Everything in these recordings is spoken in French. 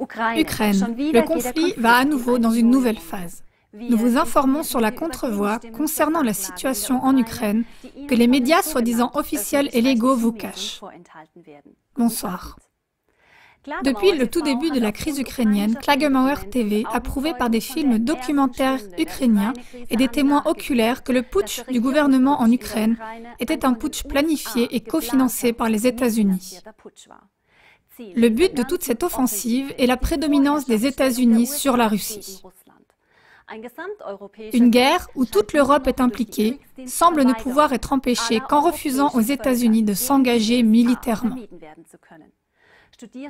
Ukraine, le conflit va à nouveau dans une nouvelle phase. Nous vous informons sur la contrevoix concernant la situation en Ukraine que les médias soi-disant officiels et légaux vous cachent. Bonsoir. Depuis le tout début de la crise ukrainienne, Klagemauer TV a prouvé par des films documentaires ukrainiens et des témoins oculaires que le putsch du gouvernement en Ukraine était un putsch planifié et cofinancé par les États-Unis. Le but de toute cette offensive est la prédominance des États-Unis sur la Russie. Une guerre où toute l'Europe est impliquée semble ne pouvoir être empêchée qu'en refusant aux États-Unis de s'engager militairement.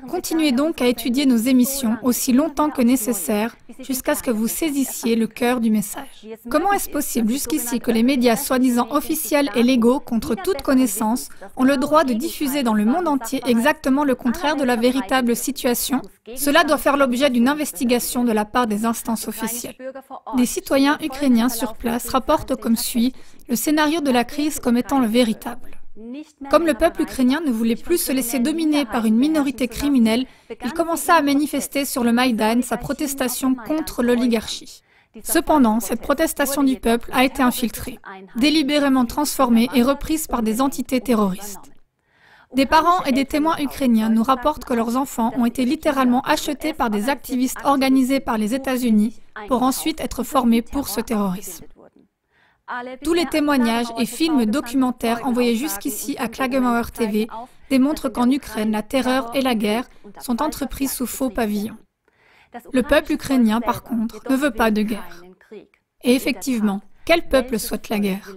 Continuez donc à étudier nos émissions aussi longtemps que nécessaire jusqu'à ce que vous saisissiez le cœur du message. Comment est-ce possible jusqu'ici que les médias soi-disant officiels et légaux, contre toute connaissance, ont le droit de diffuser dans le monde entier exactement le contraire de la véritable situation? Cela doit faire l'objet d'une investigation de la part des instances officielles. Des citoyens ukrainiens sur place rapportent comme suit le scénario de la crise comme étant le véritable. Comme le peuple ukrainien ne voulait plus se laisser dominer par une minorité criminelle, il commença à manifester sur le Maïdan sa protestation contre l'oligarchie. Cependant, cette protestation du peuple a été infiltrée, délibérément transformée et reprise par des entités terroristes. Des parents et des témoins ukrainiens nous rapportent que leurs enfants ont été littéralement achetés par des activistes organisés par les États-Unis pour ensuite être formés pour ce terrorisme. Tous les témoignages et films documentaires envoyés jusqu'ici à Klagemauer TV démontrent qu'en Ukraine, la terreur et la guerre sont entreprises sous faux pavillon. Le peuple ukrainien, par contre, ne veut pas de guerre. Et effectivement, quel peuple souhaite la guerre?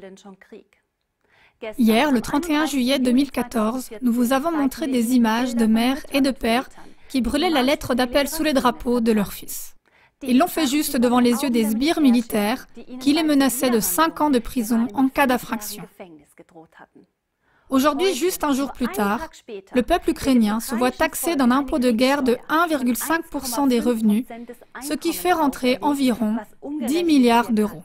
Hier, le 31 juillet 2014, nous vous avons montré des images de mères et de pères qui brûlaient la lettre d'appel sous les drapeaux de leurs fils. Ils l'ont fait juste devant les yeux des sbires militaires qui les menaçaient de 5 ans de prison en cas d'infraction. Aujourd'hui, juste un jour plus tard, le peuple ukrainien se voit taxé d'un impôt de guerre de 1,5% des revenus, ce qui fait rentrer environ 10 milliards d'euros.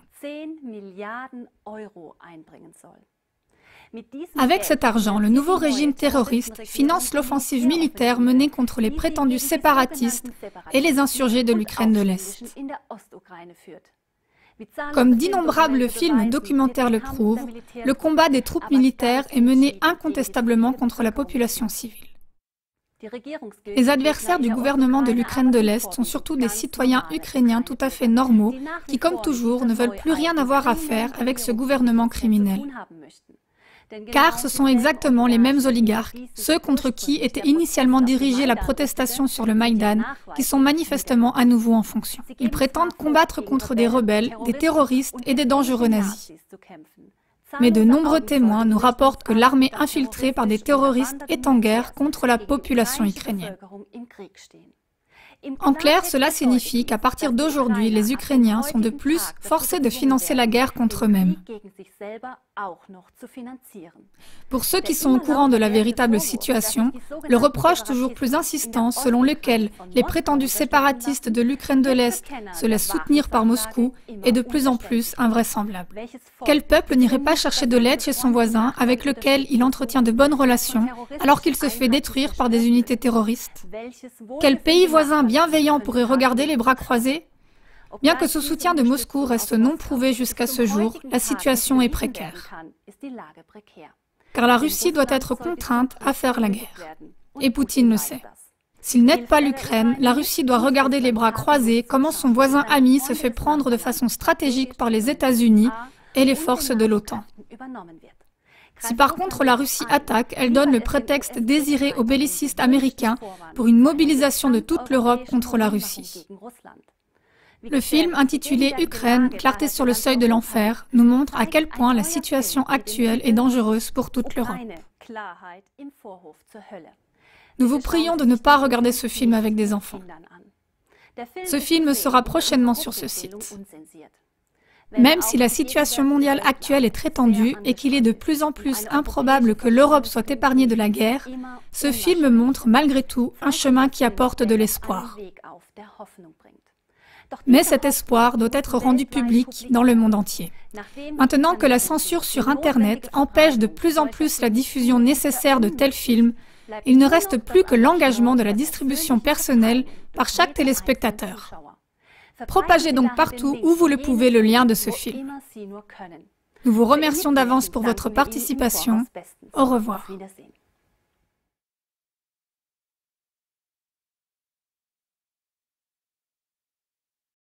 Avec cet argent, le nouveau régime terroriste finance l'offensive militaire menée contre les prétendus séparatistes et les insurgés de l'Ukraine de l'Est. Comme d'innombrables films documentaires le prouvent, le combat des troupes militaires est mené incontestablement contre la population civile. Les adversaires du gouvernement de l'Ukraine de l'Est sont surtout des citoyens ukrainiens tout à fait normaux qui, comme toujours, ne veulent plus rien avoir à faire avec ce gouvernement criminel car ce sont exactement les mêmes oligarques, ceux contre qui était initialement dirigée la protestation sur le Maïdan, qui sont manifestement à nouveau en fonction. Ils prétendent combattre contre des rebelles, des terroristes et des dangereux nazis. Mais de nombreux témoins nous rapportent que l'armée infiltrée par des terroristes est en guerre contre la population ukrainienne. En clair, cela signifie qu'à partir d'aujourd'hui, les Ukrainiens sont de plus forcés de financer la guerre contre eux-mêmes. Pour ceux qui sont au courant de la véritable situation, le reproche toujours plus insistant selon lequel les prétendus séparatistes de l'Ukraine de l'Est se laissent soutenir par Moscou est de plus en plus invraisemblable. Quel peuple n'irait pas chercher de l'aide chez son voisin avec lequel il entretient de bonnes relations alors qu'il se fait détruire par des unités terroristes? Quel pays voisin bienveillant pourrait regarder les bras croisés Bien que ce soutien de Moscou reste non prouvé jusqu'à ce jour, la situation est précaire. Car la Russie doit être contrainte à faire la guerre. Et Poutine le sait. S'il n'aide pas l'Ukraine, la Russie doit regarder les bras croisés comment son voisin ami se fait prendre de façon stratégique par les États-Unis et les forces de l'OTAN. Si par contre la Russie attaque, elle donne le prétexte désiré aux bellicistes américains pour une mobilisation de toute l'Europe contre la Russie. Le film intitulé Ukraine, clarté sur le seuil de l'enfer, nous montre à quel point la situation actuelle est dangereuse pour toute l'Europe. Nous vous prions de ne pas regarder ce film avec des enfants. Ce film sera prochainement sur ce site. Même si la situation mondiale actuelle est très tendue et qu'il est de plus en plus improbable que l'Europe soit épargnée de la guerre, ce film montre malgré tout un chemin qui apporte de l'espoir. Mais cet espoir doit être rendu public dans le monde entier. Maintenant que la censure sur Internet empêche de plus en plus la diffusion nécessaire de tels films, il ne reste plus que l'engagement de la distribution personnelle par chaque téléspectateur. Propagez donc partout où vous le pouvez le lien de ce film. Nous vous remercions d'avance pour votre participation. Au revoir.